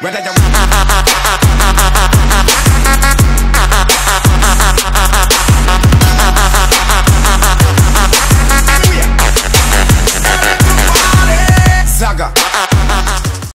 Whether you're